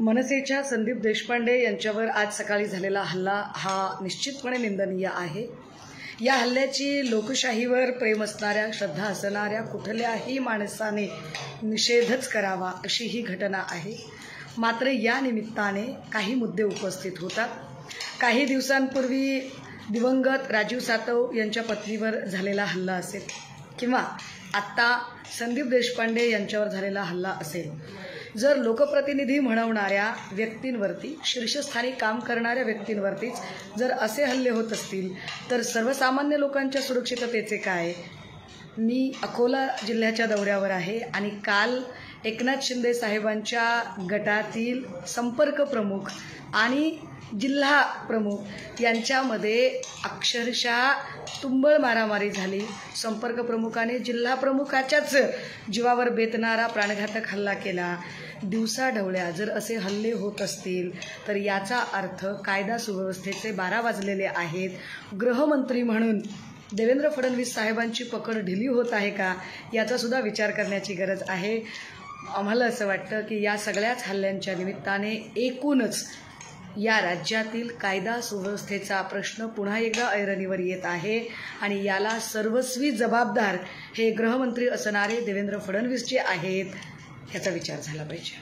मनसेच्या संदीप देशपांडे यांच्यावर आज सकाळी झालेला हल्ला हा निश्चितपणे निंदनीय आहे. या हल्ल्याची लोकशाहीवर प्रेम असणाऱ्या श्रद्धा असणाऱ्या कुठल्याही माणसाने निषेधच करावा अशी ही घटना आहे. मात्र या निमित्ताने काही मुद्दे उपस्थित होतात. काही दिवसांपूर्वी दिवंगत राजीव सातव यांच्या पत्नीवर झालेला हल्ला असेल किंवा आत्ता संदीप देशपांडे यांच्यावर झालेला हल्ला असेल. जर लोकप्रतिनिधी म्हणवणाऱ्या व्यक्तींवरती शीर्षस्थानी काम करणाऱ्या व्यक्तींवरतीच जर असे हल्ले होत असतील तर सर्वसामान्य लोकांच्या सुरक्षिततेचे काय? मी अकोला जिल्ह्याच्या दौऱ्यावर आहे आणि काल एकनाथ शिंदे साहेबांच्या गटातील संपर्क प्रमुख आणि जिल्हा प्रमुख यांच्यामध्ये अक्षरशः तुंबळ मारामारी झाली. संपर्क प्रमुखाने जिल्हा प्रमुखाच्याच जीवावर बेतणारा प्राणघातक हल्ला केला. दिवसाढवळ्या जर असे हल्ले होत असतील तर याचा अर्थ कायदा सुव्यवस्थेचे बारा वाजलेले आहेत. गृहमंत्री म्हणून देवेंद्र फडणवीस साहेबांची पकड ढिली होत आहे का याचासुद्धा विचार करण्याची गरज आहे. आम्हाला असं वाटतं की या सगळ्याच हल्ल्यांच्या निमित्ताने एकूणच या राज्यातील कायदा सुव्यवस्थेचा प्रश्न पुन्हा एकदा ऐरणीवर येत आहे आणि याला सर्वस्वी जबाबदार हे गृहमंत्री असणारे देवेंद्र फडणवीस जे आहेत. ह्याचा विचार झाला पाहिजे.